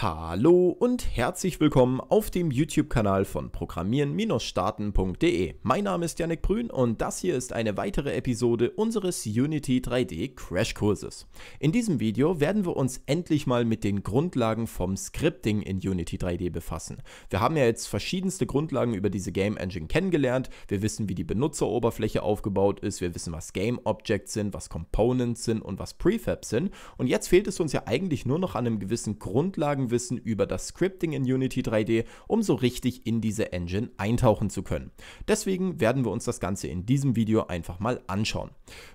Hallo und herzlich willkommen auf dem YouTube-Kanal von Programmieren-Starten.de. Mein Name ist Janik Brün und das hier ist eine weitere Episode unseres Unity 3D Crashkurses. In diesem Video werden wir uns endlich mal mit den Grundlagen vom Scripting in Unity 3D befassen. Wir haben ja jetzt verschiedenste Grundlagen über diese Game Engine kennengelernt. Wir wissen, wie die Benutzeroberfläche aufgebaut ist. Wir wissen, was Game Objects sind, was Components sind und was Prefabs sind. Und jetzt fehlt es uns ja eigentlich nur noch an einem gewissen Grundlagen Wissen über das Scripting in Unity 3D, um so richtig in diese Engine eintauchen zu können. Deswegen werden wir uns das Ganze in diesem Video einfach mal anschauen.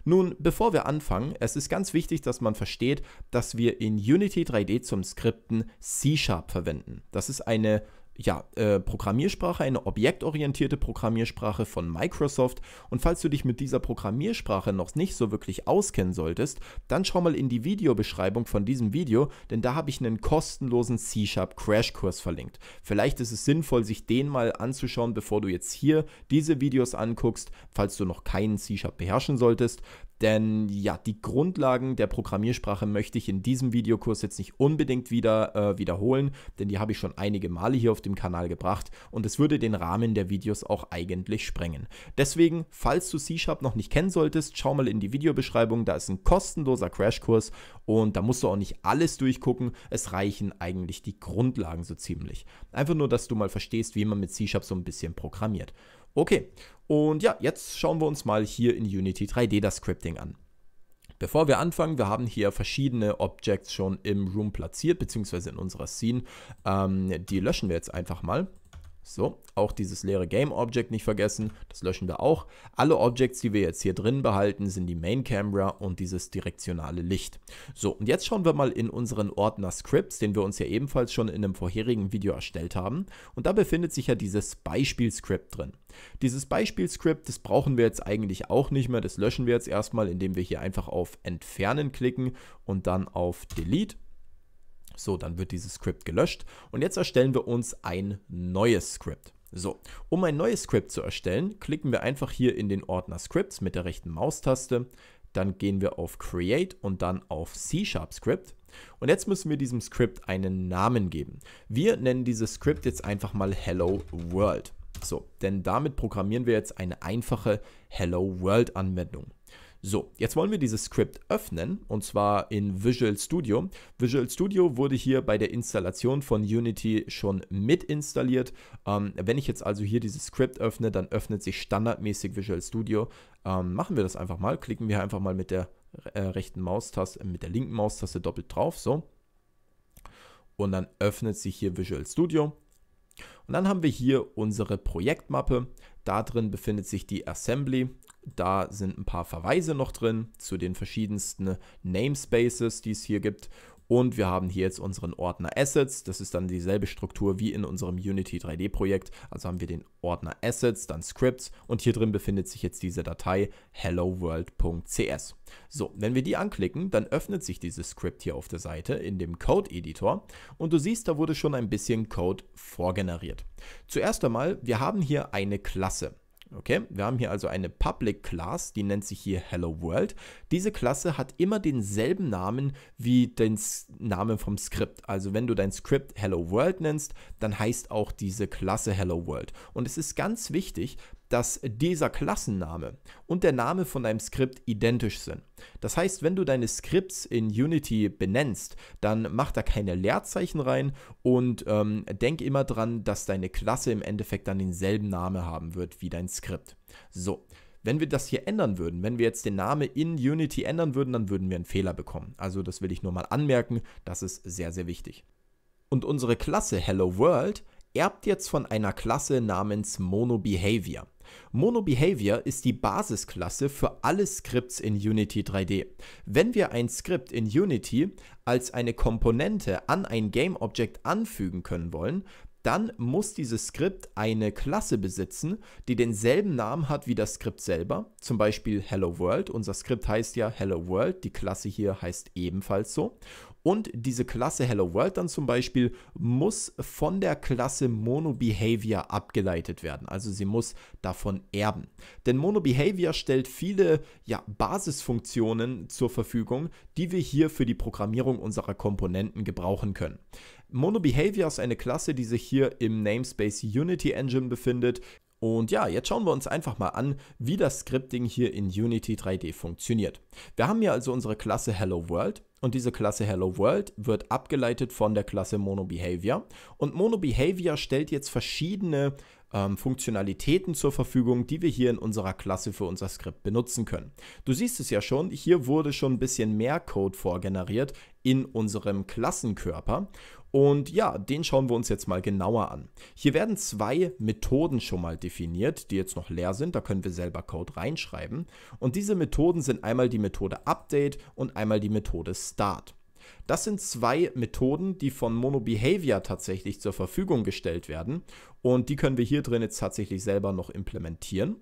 Nun, bevor wir anfangen, es ist ganz wichtig, dass man versteht, dass wir in Unity 3D zum Skripten C-Sharp verwenden. Das ist eine ja, äh, Programmiersprache, eine objektorientierte Programmiersprache von Microsoft. Und falls du dich mit dieser Programmiersprache noch nicht so wirklich auskennen solltest, dann schau mal in die Videobeschreibung von diesem Video, denn da habe ich einen kostenlosen C-Sharp Crashkurs verlinkt. Vielleicht ist es sinnvoll, sich den mal anzuschauen, bevor du jetzt hier diese Videos anguckst, falls du noch keinen C-Sharp beherrschen solltest. Denn ja, die Grundlagen der Programmiersprache möchte ich in diesem Videokurs jetzt nicht unbedingt wieder äh, wiederholen, denn die habe ich schon einige Male hier auf dem Kanal gebracht und es würde den Rahmen der Videos auch eigentlich sprengen. Deswegen, falls du C-Sharp noch nicht kennen solltest, schau mal in die Videobeschreibung, da ist ein kostenloser Crashkurs und da musst du auch nicht alles durchgucken, es reichen eigentlich die Grundlagen so ziemlich. Einfach nur, dass du mal verstehst, wie man mit C-Sharp so ein bisschen programmiert. Okay, und ja, jetzt schauen wir uns mal hier in Unity 3D das Scripting an. Bevor wir anfangen, wir haben hier verschiedene Objects schon im Room platziert, beziehungsweise in unserer Scene. Ähm, die löschen wir jetzt einfach mal. So, auch dieses leere Game Object nicht vergessen, das löschen wir auch. Alle Objects, die wir jetzt hier drin behalten, sind die Main Camera und dieses direktionale Licht. So, und jetzt schauen wir mal in unseren Ordner Scripts, den wir uns ja ebenfalls schon in einem vorherigen Video erstellt haben. Und da befindet sich ja dieses Beispielscript drin. Dieses Beispielscript, das brauchen wir jetzt eigentlich auch nicht mehr, das löschen wir jetzt erstmal, indem wir hier einfach auf Entfernen klicken und dann auf Delete. So, dann wird dieses Skript gelöscht und jetzt erstellen wir uns ein neues Skript. So, um ein neues Skript zu erstellen, klicken wir einfach hier in den Ordner Scripts mit der rechten Maustaste. Dann gehen wir auf Create und dann auf C-Sharp Script. Und jetzt müssen wir diesem Skript einen Namen geben. Wir nennen dieses Skript jetzt einfach mal Hello World. So, denn damit programmieren wir jetzt eine einfache Hello World Anwendung. So, jetzt wollen wir dieses Skript öffnen und zwar in Visual Studio. Visual Studio wurde hier bei der Installation von Unity schon mit installiert. Ähm, wenn ich jetzt also hier dieses Skript öffne, dann öffnet sich standardmäßig Visual Studio. Ähm, machen wir das einfach mal. Klicken wir einfach mal mit der äh, rechten Maustaste, mit der linken Maustaste doppelt drauf, so. Und dann öffnet sich hier Visual Studio. Und dann haben wir hier unsere Projektmappe. Da drin befindet sich die Assembly. Da sind ein paar Verweise noch drin zu den verschiedensten Namespaces, die es hier gibt. Und wir haben hier jetzt unseren Ordner Assets. Das ist dann dieselbe Struktur wie in unserem Unity 3D Projekt. Also haben wir den Ordner Assets, dann Scripts und hier drin befindet sich jetzt diese Datei helloworld.cs. So, wenn wir die anklicken, dann öffnet sich dieses Script hier auf der Seite in dem Code Editor und du siehst, da wurde schon ein bisschen Code vorgeneriert. Zuerst einmal, wir haben hier eine Klasse. Okay, wir haben hier also eine Public Class, die nennt sich hier Hello World. Diese Klasse hat immer denselben Namen wie den Namen vom Skript. Also wenn du dein Skript Hello World nennst, dann heißt auch diese Klasse Hello World. Und es ist ganz wichtig, dass dieser Klassenname und der Name von deinem Skript identisch sind. Das heißt, wenn du deine Skripts in Unity benennst, dann mach da keine Leerzeichen rein und ähm, denk immer dran, dass deine Klasse im Endeffekt dann denselben Namen haben wird wie dein Skript. So. Wenn wir das hier ändern würden, wenn wir jetzt den Namen in Unity ändern würden, dann würden wir einen Fehler bekommen. Also das will ich nur mal anmerken, das ist sehr, sehr wichtig. Und unsere Klasse Hello World erbt jetzt von einer Klasse namens MonoBehavior. MonoBehavior ist die Basisklasse für alle Skripts in Unity 3D. Wenn wir ein Skript in Unity als eine Komponente an ein GameObject anfügen können wollen, dann muss dieses Skript eine Klasse besitzen, die denselben Namen hat wie das Skript selber. Zum Beispiel Hello World. Unser Skript heißt ja Hello World. Die Klasse hier heißt ebenfalls so. Und diese Klasse Hello World dann zum Beispiel muss von der Klasse MonoBehavior abgeleitet werden. Also sie muss davon erben. Denn MonoBehavior stellt viele ja, Basisfunktionen zur Verfügung, die wir hier für die Programmierung unserer Komponenten gebrauchen können. MonoBehavior ist eine Klasse, die sich hier im Namespace Unity Engine befindet. Und ja, jetzt schauen wir uns einfach mal an, wie das Scripting hier in Unity 3D funktioniert. Wir haben hier also unsere Klasse Hello World und diese Klasse Hello World wird abgeleitet von der Klasse MonoBehavior. Und MonoBehavior stellt jetzt verschiedene ähm, Funktionalitäten zur Verfügung, die wir hier in unserer Klasse für unser Skript benutzen können. Du siehst es ja schon, hier wurde schon ein bisschen mehr Code vorgeneriert in unserem Klassenkörper. Und ja, den schauen wir uns jetzt mal genauer an. Hier werden zwei Methoden schon mal definiert, die jetzt noch leer sind. Da können wir selber Code reinschreiben. Und diese Methoden sind einmal die Methode Update und einmal die Methode Start. Das sind zwei Methoden, die von MonoBehavior tatsächlich zur Verfügung gestellt werden. Und die können wir hier drin jetzt tatsächlich selber noch implementieren.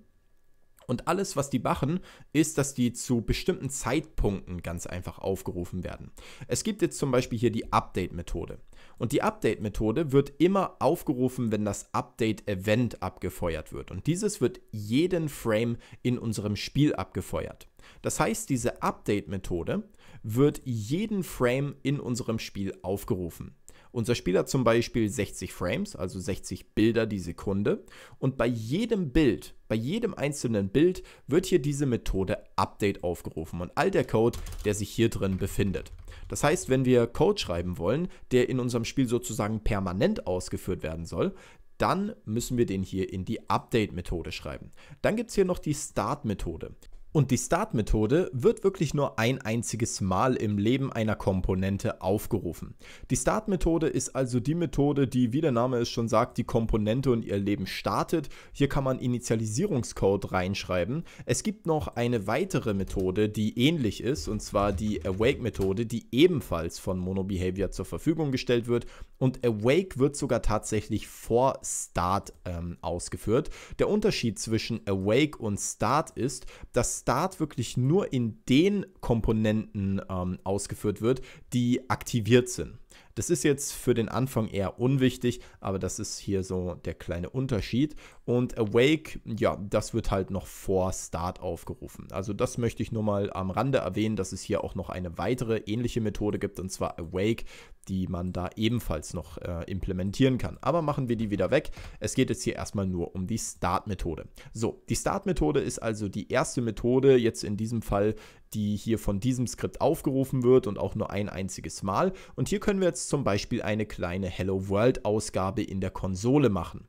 Und alles, was die machen, ist, dass die zu bestimmten Zeitpunkten ganz einfach aufgerufen werden. Es gibt jetzt zum Beispiel hier die Update-Methode. Und die Update-Methode wird immer aufgerufen, wenn das Update-Event abgefeuert wird. Und dieses wird jeden Frame in unserem Spiel abgefeuert. Das heißt, diese Update-Methode wird jeden Frame in unserem Spiel aufgerufen. Unser Spiel hat zum Beispiel 60 Frames, also 60 Bilder die Sekunde. Und bei jedem Bild, bei jedem einzelnen Bild wird hier diese Methode Update aufgerufen und all der Code, der sich hier drin befindet. Das heißt, wenn wir Code schreiben wollen, der in unserem Spiel sozusagen permanent ausgeführt werden soll, dann müssen wir den hier in die Update-Methode schreiben. Dann gibt es hier noch die Start-Methode. Und die Start-Methode wird wirklich nur ein einziges Mal im Leben einer Komponente aufgerufen. Die Start-Methode ist also die Methode, die, wie der Name es schon sagt, die Komponente und ihr Leben startet. Hier kann man Initialisierungscode reinschreiben. Es gibt noch eine weitere Methode, die ähnlich ist, und zwar die Awake-Methode, die ebenfalls von MonoBehavior zur Verfügung gestellt wird. Und Awake wird sogar tatsächlich vor Start ähm, ausgeführt. Der Unterschied zwischen Awake und Start ist, dass Start wirklich nur in den Komponenten ähm, ausgeführt wird, die aktiviert sind. Das ist jetzt für den Anfang eher unwichtig, aber das ist hier so der kleine Unterschied. Und Awake, ja, das wird halt noch vor Start aufgerufen. Also das möchte ich nur mal am Rande erwähnen, dass es hier auch noch eine weitere ähnliche Methode gibt, und zwar Awake, die man da ebenfalls noch äh, implementieren kann. Aber machen wir die wieder weg. Es geht jetzt hier erstmal nur um die Start-Methode. So, die Start-Methode ist also die erste Methode, jetzt in diesem Fall, die hier von diesem Skript aufgerufen wird und auch nur ein einziges Mal. Und hier können wir jetzt zum Beispiel eine kleine Hello World-Ausgabe in der Konsole machen.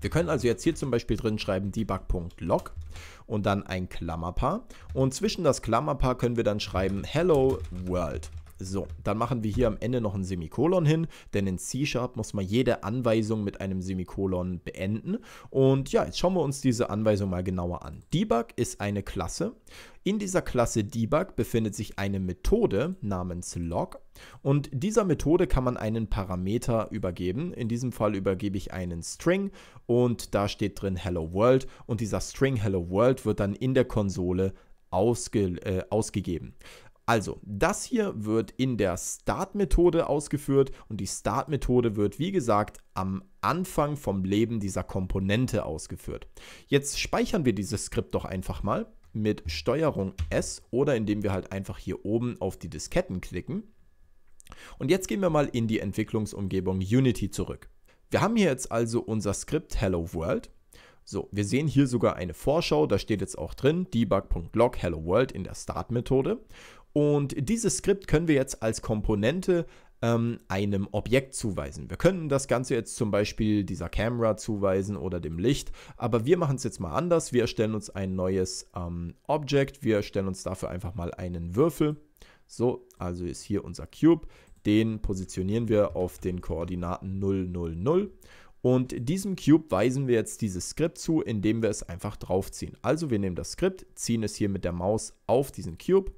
Wir können also jetzt hier zum Beispiel drin schreiben debug.log und dann ein Klammerpaar. Und zwischen das Klammerpaar können wir dann schreiben Hello World. So, dann machen wir hier am Ende noch ein Semikolon hin, denn in C-Sharp muss man jede Anweisung mit einem Semikolon beenden. Und ja, jetzt schauen wir uns diese Anweisung mal genauer an. Debug ist eine Klasse. In dieser Klasse Debug befindet sich eine Methode namens log und dieser Methode kann man einen Parameter übergeben. In diesem Fall übergebe ich einen String und da steht drin Hello World und dieser String Hello World wird dann in der Konsole ausge, äh, ausgegeben. Also, das hier wird in der Start-Methode ausgeführt und die Start-Methode wird, wie gesagt, am Anfang vom Leben dieser Komponente ausgeführt. Jetzt speichern wir dieses Skript doch einfach mal mit Steuerung S oder indem wir halt einfach hier oben auf die Disketten klicken. Und jetzt gehen wir mal in die Entwicklungsumgebung Unity zurück. Wir haben hier jetzt also unser Skript Hello World. So, wir sehen hier sogar eine Vorschau, da steht jetzt auch drin, debug.log Hello World in der Start-Methode. Und dieses Skript können wir jetzt als Komponente ähm, einem Objekt zuweisen. Wir können das Ganze jetzt zum Beispiel dieser Kamera zuweisen oder dem Licht, aber wir machen es jetzt mal anders. Wir erstellen uns ein neues ähm, Object. Wir erstellen uns dafür einfach mal einen Würfel. So, also ist hier unser Cube. Den positionieren wir auf den Koordinaten 0, 0, 0. Und diesem Cube weisen wir jetzt dieses Skript zu, indem wir es einfach draufziehen. Also wir nehmen das Skript, ziehen es hier mit der Maus auf diesen Cube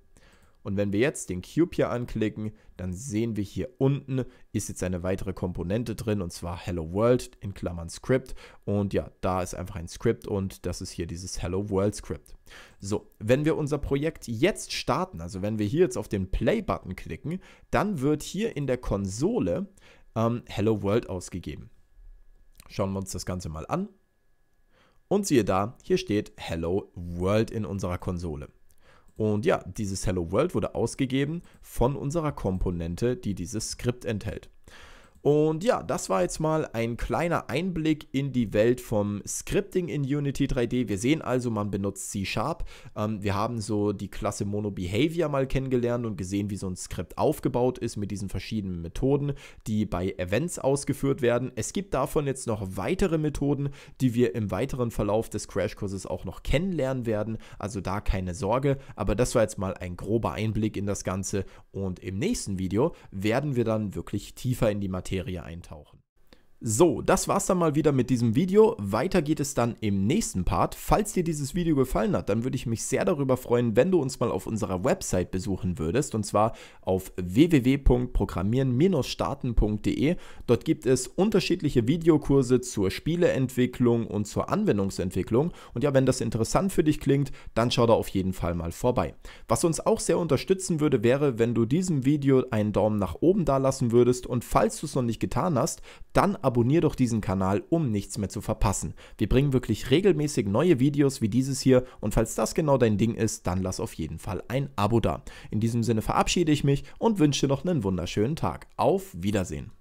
und wenn wir jetzt den Cube hier anklicken, dann sehen wir hier unten ist jetzt eine weitere Komponente drin und zwar Hello World in Klammern Script. Und ja, da ist einfach ein Script und das ist hier dieses Hello World Script. So, wenn wir unser Projekt jetzt starten, also wenn wir hier jetzt auf den Play-Button klicken, dann wird hier in der Konsole ähm, Hello World ausgegeben. Schauen wir uns das Ganze mal an. Und siehe da, hier steht Hello World in unserer Konsole. Und ja, dieses Hello World wurde ausgegeben von unserer Komponente, die dieses Skript enthält. Und ja, das war jetzt mal ein kleiner Einblick in die Welt vom Scripting in Unity 3D. Wir sehen also, man benutzt C-Sharp. Ähm, wir haben so die Klasse Mono Behavior mal kennengelernt und gesehen, wie so ein Skript aufgebaut ist mit diesen verschiedenen Methoden, die bei Events ausgeführt werden. Es gibt davon jetzt noch weitere Methoden, die wir im weiteren Verlauf des Crashkurses auch noch kennenlernen werden. Also da keine Sorge. Aber das war jetzt mal ein grober Einblick in das Ganze. Und im nächsten Video werden wir dann wirklich tiefer in die Materie Materie eintauchen. So, das war's dann mal wieder mit diesem Video. Weiter geht es dann im nächsten Part. Falls dir dieses Video gefallen hat, dann würde ich mich sehr darüber freuen, wenn du uns mal auf unserer Website besuchen würdest. Und zwar auf www.programmieren-starten.de. Dort gibt es unterschiedliche Videokurse zur Spieleentwicklung und zur Anwendungsentwicklung. Und ja, wenn das interessant für dich klingt, dann schau da auf jeden Fall mal vorbei. Was uns auch sehr unterstützen würde, wäre, wenn du diesem Video einen Daumen nach oben da lassen würdest. Und falls du es noch nicht getan hast, dann abonniere doch diesen Kanal, um nichts mehr zu verpassen. Wir bringen wirklich regelmäßig neue Videos wie dieses hier und falls das genau dein Ding ist, dann lass auf jeden Fall ein Abo da. In diesem Sinne verabschiede ich mich und wünsche noch einen wunderschönen Tag. Auf Wiedersehen.